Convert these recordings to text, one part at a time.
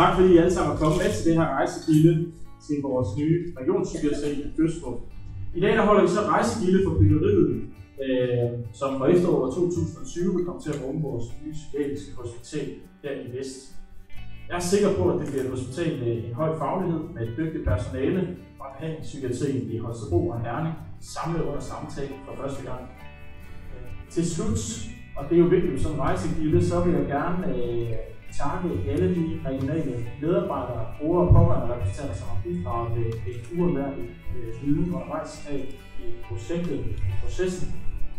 Tak fordi I alle sammen er kommet med til det her rejsegilde til vores nye regionspsykiatri i Gøsbro. I dag der holder vi så rejsegilde for byggeriet, øh, som fra efteråret 2020 vil komme til at rumme vores nye psykiatriske hospital her i Vest. Jeg er sikker på, at det bliver et hospital med en høj faglighed, med et dygtigt personale og behandlingspsykiatrien i Holstebro og Herning samlet under samtale for første gang. Øh, til slut, og det er jo vigtigt som rejsegilde, så vil jeg gerne øh, takke alle de regionale medarbejdere, brugere og pårørende repræsentanter, som har bidraget med et uundværligt viden øh, undervejs af i projektet, i processen.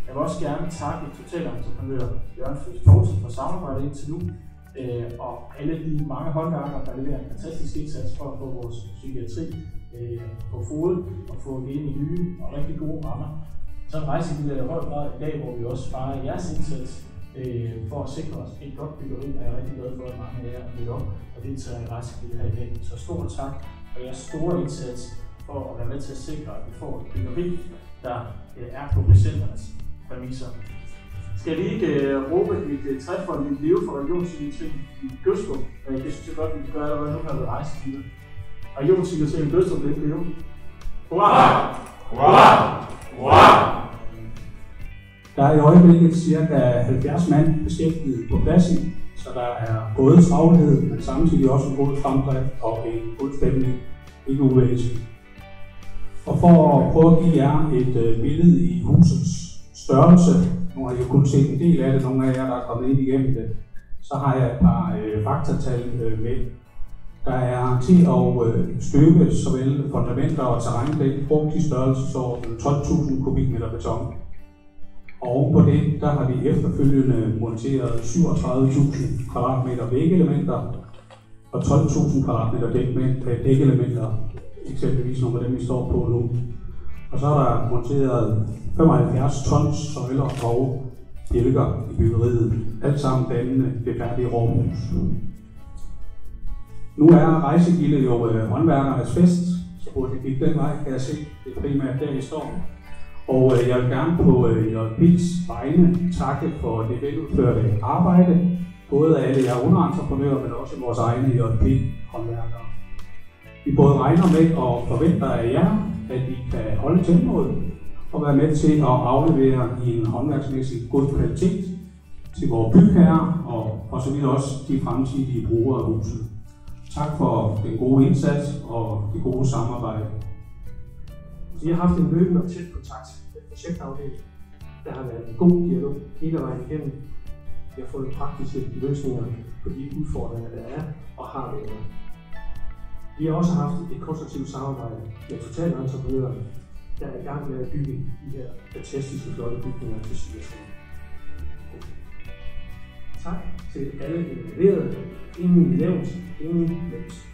Jeg vil også gerne takke totalentreprenør Jørgen Friis Poulsen for samarbejdet indtil nu, øh, og alle de mange håndværkere, der leverer en fantastisk indsats for at få vores psykiatri øh, på fod og få det ind i nye og rigtig gode rammer. Så rejser vi i høj grad i dag, hvor vi også fejrer jeres indsats øh, for at sikre os et godt byggeri, og jeg er rigtig glad for, at mange af jer er op og det tager jeg rask i her i dag. Så stor tak for jeres store indsats for at være med til at sikre, at vi får et byggeri, der øh, er på patienternes præmisser. Skal vi ikke øh, råbe et øh, trefoldigt leve for regionspsykiatrien i Gøstrup? Øh, det synes jeg godt, vi kan gøre allerede nu når vi rejser til det. Regionspsykiatrien i Gøstrup, det er leve. Hurra! Hurra! Hurra! Der er i øjeblikket ca. 70 mand beskæftiget på pladsen, så der er både travlhed, men samtidig også en god fremdrift og en fuldstændig ikke uvæsen. Og for at prøve at give jer et øh, billede i husets størrelse, nu har I jo kun set en del af det, nogle af jer, der er kommet ind igennem det, så har jeg et par øh, faktatal øh, med. Der er til at øh, støbe såvel fundamenter og terrændæk brugt i størrelsesorden 12.000 kubikmeter beton. Og på det, der har vi efterfølgende monteret 37.000 kvadratmeter vægelementer og 12.000 kvadratmeter dækelementer, øh, eksempelvis nogle af dem, vi står på nu. Og så er der monteret 75 tons søjler og bjælker i byggeriet, alt sammen dannende det færdige rådhus. Nu er rejsegilde jo øh, håndværkernes fest, så burde det gik den vej, kan jeg se. Det er primært der, I står. Og øh, jeg vil gerne på øh, JP's vegne takke for det veludførte arbejde, både af alle jer underentreprenører, men også vores egne JP-håndværkere. Vi både regner med og forventer af jer, at I kan holde tempoet og være med til at aflevere i en håndværksmæssig god kvalitet til vores bygherrer og for så vidt også de fremtidige brugere af huset. Tak for den gode indsats og det gode samarbejde. Vi har haft en løbende og tæt kontakt med projektafdelingen. Der har været en god dialog hele vejen igennem. Vi har fundet praktiske løsninger på de udfordringer, der er og har været. Vi har også haft et konstruktivt samarbejde med totalentreprenører, der er i gang med at bygge de her fantastiske flotte bygninger til psykiatrien. Tak til alle involverede. Ingen nævnt, ingen glemt.